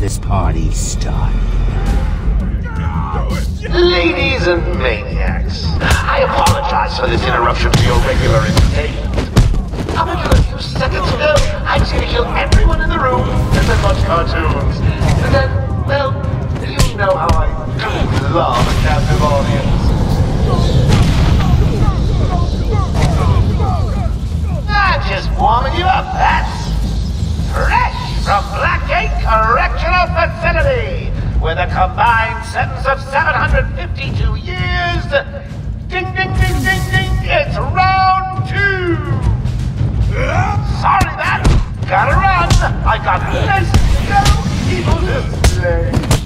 this party started. Ladies and maniacs, I apologize for this interruption to your regular entertainment. Up a few seconds ago, I'd to kill everyone in the room and then watch cartoons. And then, well, you know how I do love a captive audience. I'm just warming you up, that's from Blackgate Correctional Facility with a combined sentence of 752 years. Ding, ding, ding, ding, ding. It's round two. Sorry, that. Gotta run. I got nice young people to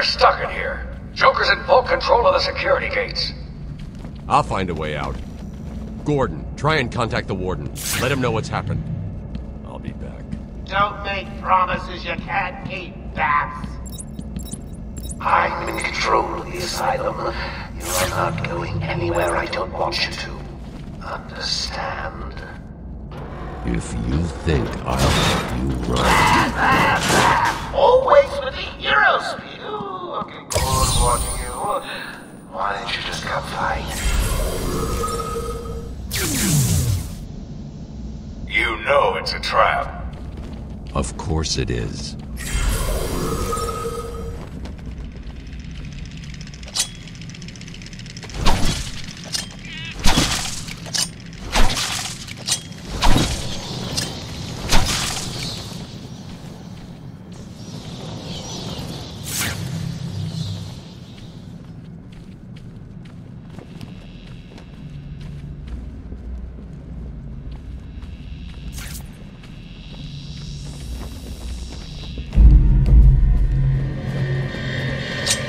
We're stuck in here. Joker's in full control of the security gates. I'll find a way out. Gordon, try and contact the warden. Let him know what's happened. I'll be back. Don't make promises you can't keep, Bats. I'm in control of the asylum. You are not going anywhere I don't want you to. Understand? If you think I'll let you run... Of course it is.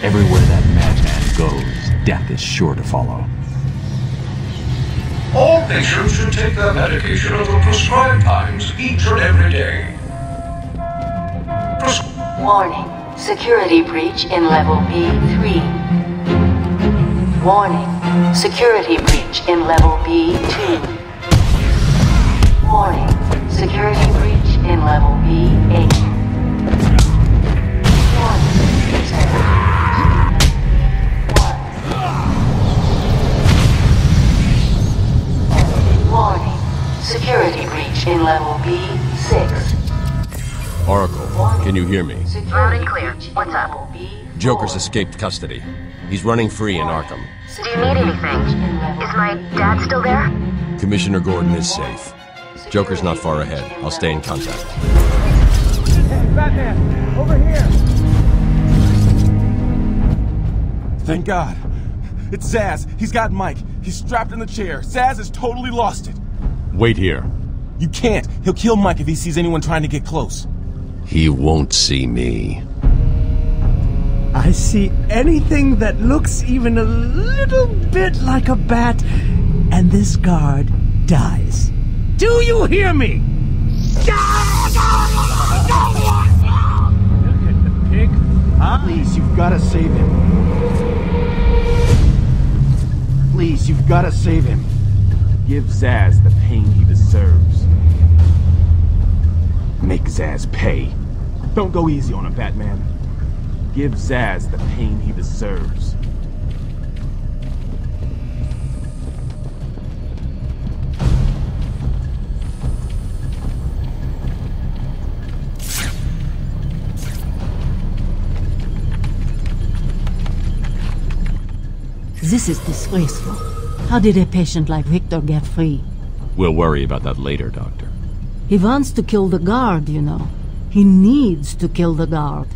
Everywhere that madman goes, death is sure to follow. All patients should take their medication at the prescribed times each and every day. Pres- Warning. Security breach in level B3. Warning. Security breach in level B2. Warning. Security breach in level B8. Can you hear me? Loud and clear. What's up? Joker's escaped custody. He's running free in Arkham. Do you need anything? Is my dad still there? Commissioner Gordon is safe. Joker's not far ahead. I'll stay in contact. Batman, over here. Thank God. It's Zsasz. He's got Mike. He's strapped in the chair. Zsasz has totally lost it. Wait here. You can't. He'll kill Mike if he sees anyone trying to get close. He won't see me. I see anything that looks even a little bit like a bat, and this guard dies. Do you hear me? Look at the pig. Please, you've got to save him. Please, you've got to save him. Give Zsasz the pain he deserves. Make Zsasz pay. Don't go easy on him, Batman. Give Zsasz the pain he deserves. This is disgraceful. How did a patient like Victor get free? We'll worry about that later, Doctor. He wants to kill the guard, you know. He needs to kill the guard.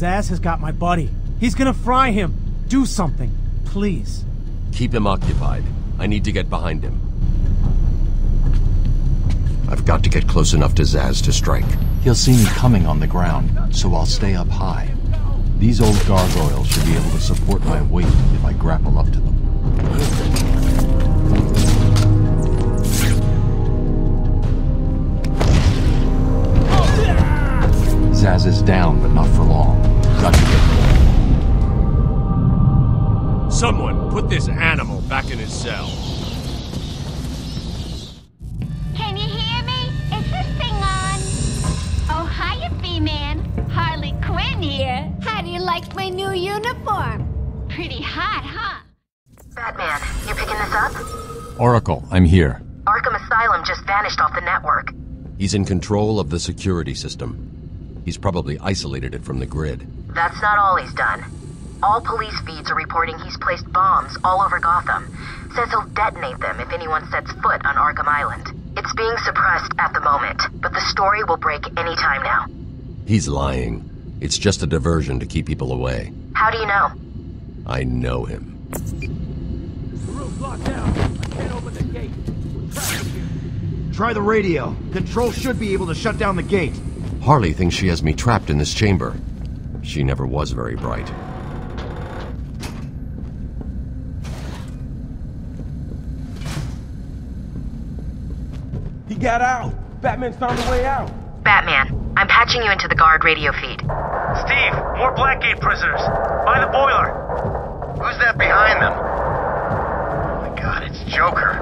Zsasz has got my buddy. He's gonna fry him. Do something, please. Keep him occupied. I need to get behind him. I've got to get close enough to Zsasz to strike. He'll see me coming on the ground, so I'll stay up high. These old gargoyles should be able to support my weight if I grapple up to them. Zsasz is down, but not for long. Got to get Someone put this animal back in his cell. Can you hear me? Is this thing on? Oh, hiya, B-Man. Harley Quinn here. How do you like my new uniform? Pretty hot, huh? Batman, you picking this up? Oracle, I'm here. Arkham Asylum just vanished off the network. He's in control of the security system. He's probably isolated it from the grid. That's not all he's done. All police feeds are reporting he's placed bombs all over Gotham. Says he'll detonate them if anyone sets foot on Arkham Island. It's being suppressed at the moment, but the story will break any time now. He's lying. It's just a diversion to keep people away. How do you know? I know him. Can't open the gate. Try the radio. Control should be able to shut down the gate. Harley thinks she has me trapped in this chamber. She never was very bright. He got out. Batman's found a way out. Batman, I'm patching you into the guard radio feed. Steve, more Blackgate prisoners. By the boiler. Who's that behind them? Oh my god, it's Joker.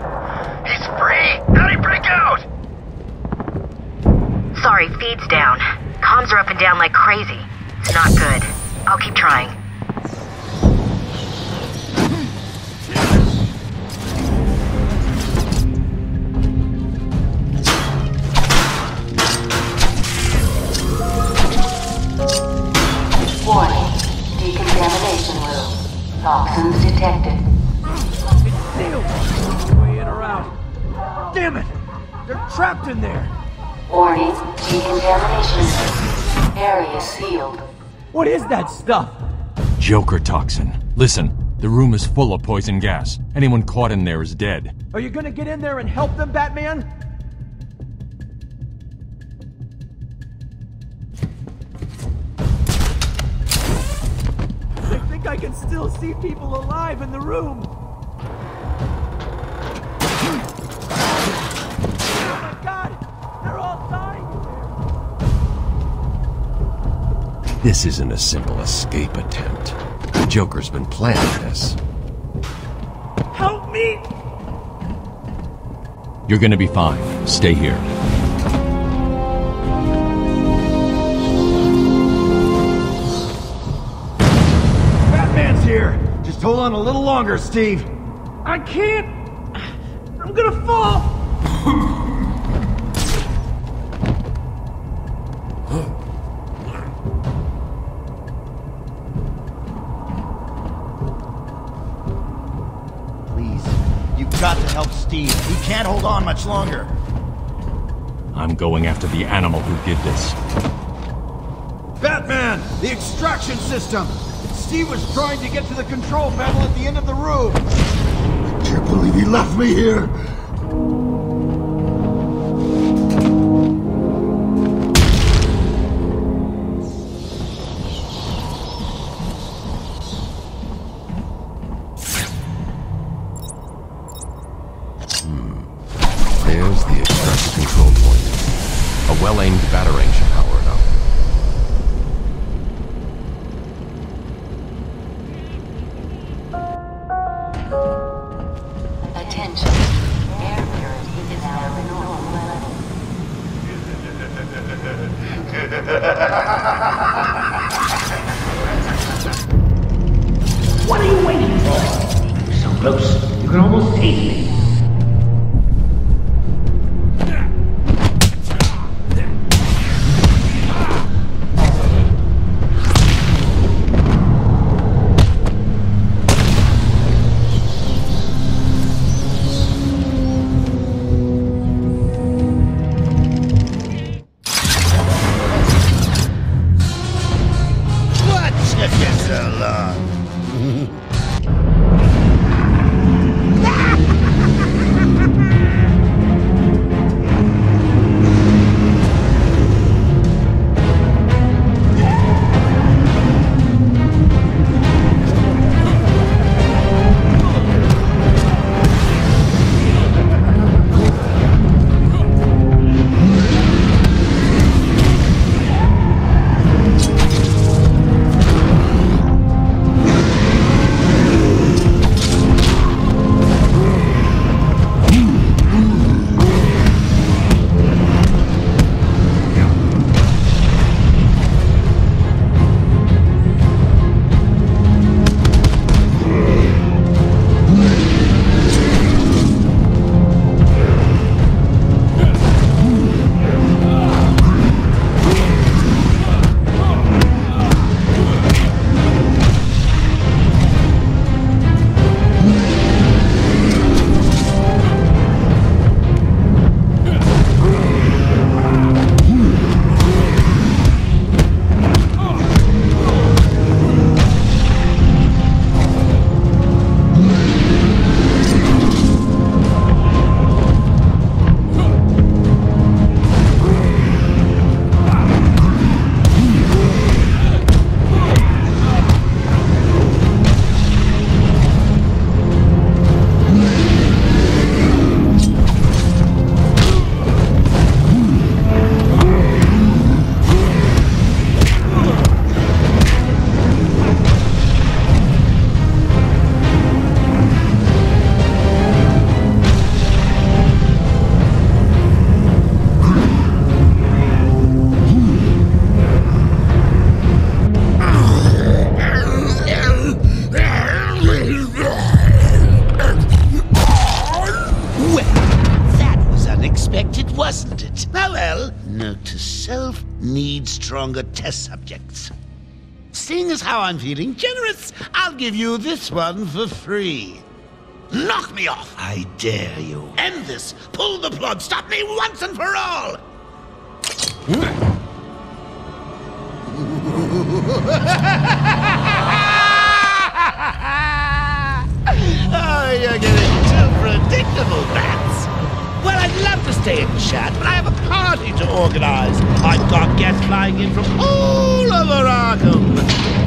He's free! How'd he break out? Sorry, feed's down. Comms are up and down like crazy. It's not good. I'll keep trying. Warning. Decontamination room. Toxins detected. Way in or. Damn it! They're trapped in there! Warning. Decontamination. Area sealed. What is that stuff? Joker toxin. Listen, the room is full of poison gas. Anyone caught in there is dead. Are you gonna get in there and help them, Batman? I think I can still see people alive in the room. This isn't a simple escape attempt. The Joker's been planning this. Help me! You're gonna be fine. Stay here. Batman's here. Just hold on a little longer, Steve. I can't! I'm gonna fall! Can't hold on much longer. I'm going after the animal who did this. Batman! The extraction system! Steve was trying to get to the control panel at the end of the room. I can't believe he left me here. A well-aimed Batarang should power it up. Attention. Air purity is now at normal level. What are you waiting for? So close, you can almost taste me. What uh, took stronger test subjects. Seeing as how I'm feeling generous, I'll give you this one for free. Knock me off, I dare you. End this. Pull the plug. Stop me once and for all. oh, you're getting too predictable, Bats. Well, I'd love to stay and chat, but I have a party to organize. I've got guests flying in from all over Arkham.